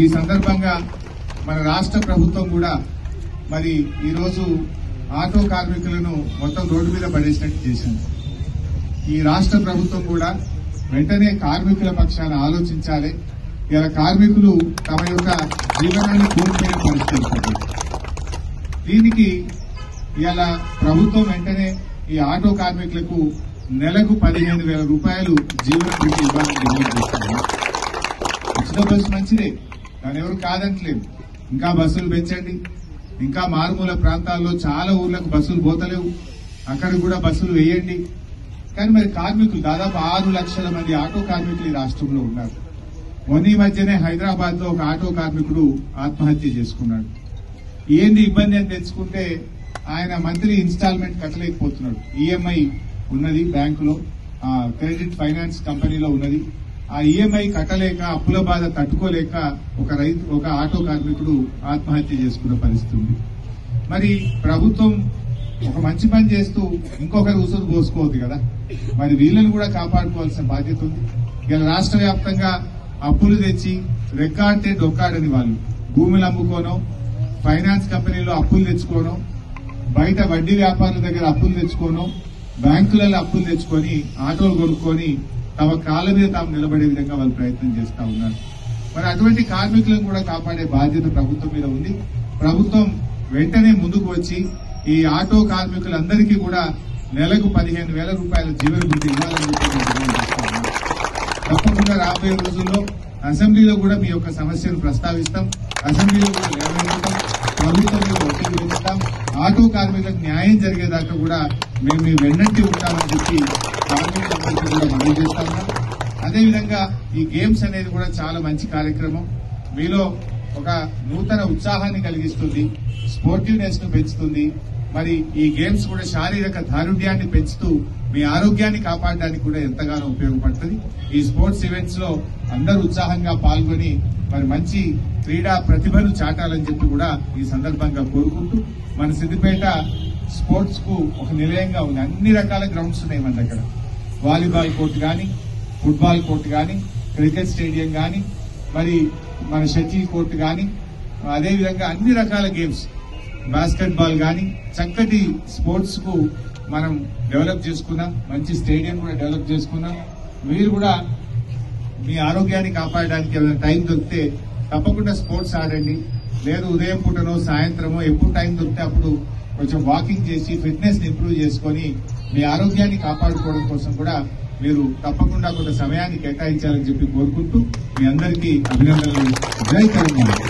ఈ సందర్భంగా మన రాష్ట్ర ప్రభుత్వం కూడా మరి ఈరోజు ఆటో కార్మికులను మొత్తం రోడ్డు మీద పడేసినట్టు చేసింది. ఈ రాష్ట్ర ప్రభుత్వం కూడా వెంటనే కార్మికుల పక్షాన ఆలోచించాలి. ఇలా కార్మికులు తమ యొక్క జీవనాన్ని కోల్పోయిన పరిస్థితి దీనికి ఇలా ప్రభుత్వం వెంటనే ఈ ఆటో కార్మికులకు నెలకు పదిహేను వేల రూపాయలు జీవన ఇవ్వాలని డిమాండ్ చేస్తున్నారు ఉచిత బస్సు మంచిదే. దాని ఎవరు కాదంటలేదు ఇంకా బస్సులు పెంచండి. ఇంకా మారుమూల ప్రాంతాల్లో చాలా ఊర్లకు బస్సులు పోతలేవు. అక్కడ కూడా బస్సులు వేయండి. కానీ మరి కార్మికులు దాదాపు ఆరు లక్షల మంది ఆటో కార్మికులు ఈ రాష్ట్రంలో ఉన్నారు. మొన్న మధ్యనే హైదరాబాద్లో ఒక ఆటో కార్మికుడు ఆత్మహత్య చేసుకున్నాడు. ఏంది ఇబ్బంది అని తెచ్చుకుంటే ఆయన మంత్లీ ఇన్స్టాల్మెంట్ కట్టలేకపోతున్నాడు. ఈఎంఐ ఉన్నది బ్యాంకులో క్రెడిట్ ఫైనాన్స్ కంపెనీలో ఉన్నది. ఆ ఈఎంఐ కట్టలేక అప్పుల బాధ తట్టుకోలేక ఒక రైతు ఒక ఆటో కార్మికుడు ఆత్మహత్య చేసుకున్న పరిస్థితి ఉంది. మరి ప్రభుత్వం ఒక మంచి పని చేస్తూ ఇంకొకరి ఉసురు పోసుకోవద్దు కదా? మరి వీళ్ళని కూడా కాపాడుకోవాల్సిన బాధ్యత ఉంది. ఇలా రాష్ట్ర వ్యాప్తంగా అప్పులు తెచ్చి రెక్కాడితే డొక్కాడని వాళ్ళు. భూములు అమ్ముకోనో ఫైనాన్స్ కంపెనీలో అప్పులు తెచ్చుకోనో బయట వడ్డీ వ్యాపారుల దగ్గర అప్పులు తెచ్చుకోనో బ్యాంకులలో అప్పులు తెచ్చుకొని ఆటోలు కొనుక్కొని తమ కాళ్ళ మీద తాము నిలబడే విధంగా వాళ్ళు ప్రయత్నం చేస్తా ఉన్నారు. మరి అటువంటి కార్మికులను కూడా కాపాడే బాధ్యత ప్రభుత్వం మీద ఉంది. ప్రభుత్వం వెంటనే ముందుకు వచ్చి ఈ ఆటో కార్మికులందరికీ కూడా నెలకు పదిహేను వేల రూపాయల జీవన భృతి ఇవ్వాలని తప్పకుండా రాబోయే రోజుల్లో అసెంబ్లీలో కూడా మీ యొక్క సమస్యను ప్రస్తావిస్తాం. అసెంబ్లీలో కూడా ప్రభుత్వం మీద ఒత్తిడి పెంచుతాం. ఆటో కార్మికులకు న్యాయం జరిగేదాకా కూడా మేము మీ వెన్నంటి ఉంటామని చెప్పి అదేవిధంగా ఈ గేమ్స్ అనేది కూడా చాలా మంచి కార్యక్రమం. మీలో ఒక నూతన ఉత్సాహాన్ని కలిగిస్తుంది స్పోర్టివ్నెస్ను పెంచుతుంది. మరి ఈ గేమ్స్ కూడా శారీరక దారుణ్యాన్ని పెంచుతూ మీ ఆరోగ్యాన్ని కాపాడడానికి కూడా ఎంతగానో ఉపయోగపడుతుంది. ఈ స్పోర్ట్స్ ఈవెంట్స్లో అందరూ ఉత్సాహంగా పాల్గొని మరి మంచి క్రీడా ప్రతిభను చాటాలని చెప్పి కూడా ఈ సందర్భంగా కోరుకుంటూ మన సిద్దిపేట స్పోర్ట్స్కు ఒక నిలయంగా ఉంది. అన్ని రకాల గ్రౌండ్స్ ఉన్నాయి మన దగ్గర. వాలీబాల్ కోర్టు కానీ ఫుట్బాల్ కోర్టు కానీ క్రికెట్ స్టేడియం కానీ మరి మన షటిల్ కోర్టు కానీ అదేవిధంగా అన్ని రకాల గేమ్స్. బాస్కెట్బాల్ కానీ చక్కటి స్పోర్ట్స్కు మనం డెవలప్ చేసుకున్నాం. మంచి స్టేడియం కూడా డెవలప్ చేసుకున్నాం. మీరు కూడా మీ ఆరోగ్యాన్ని కాపాడడానికి ఏదైనా టైం దొరికితే తప్పకుండా స్పోర్ట్స్ ఆడండి. లేదు ఉదయం పూటనో సాయంత్రమో ఎప్పుడు టైం దొరికితే అప్పుడు కొంచెం వాకింగ్ చేసి ఫిట్నెస్ ఇంప్రూవ్ చేసుకొని మీ ఆరోగ్యాన్ని కాపాడుకోవడం కోసం కూడా మీరు తప్పకుండా కొంత సమయాన్ని కేటాయించాలని చెప్పి కోరుకుంటూ మీ అందరికీ అభినందనలు. జై తెలంగాణ.